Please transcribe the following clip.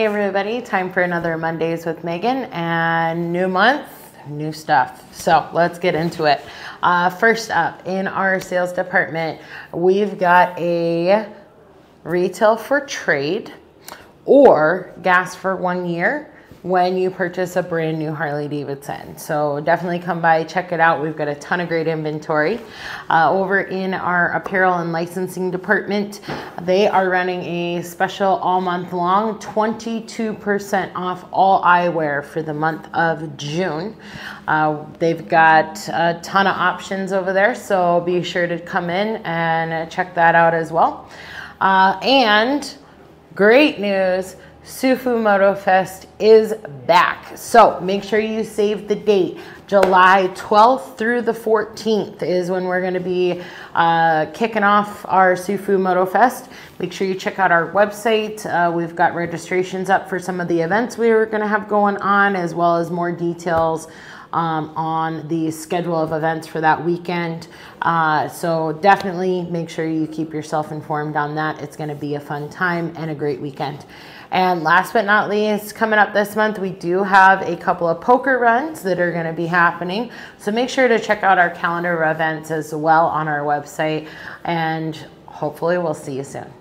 Hey everybody, time for another Mondays with Meagan and new month, new stuff. So let's get into it. Uh, first up, in our sales department, we've got a retail for trade or gas for one year when you purchase a brand new Harley Davidson. So definitely come by, check it out. We've got a ton of great inventory. Uh, over in our apparel and licensing department, they are running a special all month long 22% off all eyewear for the month of June. Uh, they've got a ton of options over there, so be sure to come in and check that out as well. Uh, and great news Sufu Moto Fest is back. So make sure you save the date. July 12th through the 14th is when we're going to be uh, kicking off our Sufu Moto Fest. Make sure you check out our website. Uh, we've got registrations up for some of the events we were going to have going on, as well as more details um, on the schedule of events for that weekend. Uh, so definitely make sure you keep yourself informed on that. It's going to be a fun time and a great weekend. And last but not least, coming up this month, we do have a couple of poker runs that are going to be happening. So make sure to check out our calendar of events as well on our website. And hopefully, we'll see you soon.